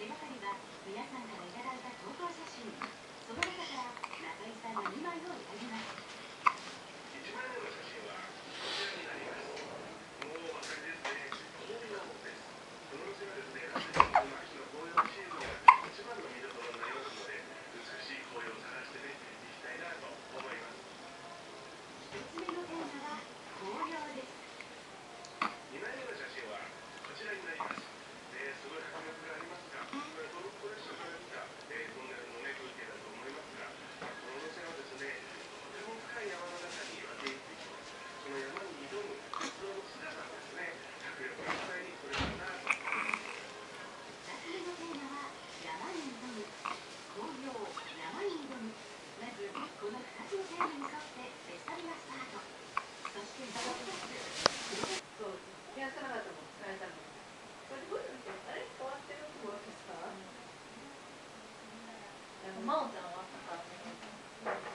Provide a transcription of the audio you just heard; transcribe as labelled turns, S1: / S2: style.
S1: 手がかりは皆さんからいただいた投稿写真真
S2: 央ちゃんはあったか。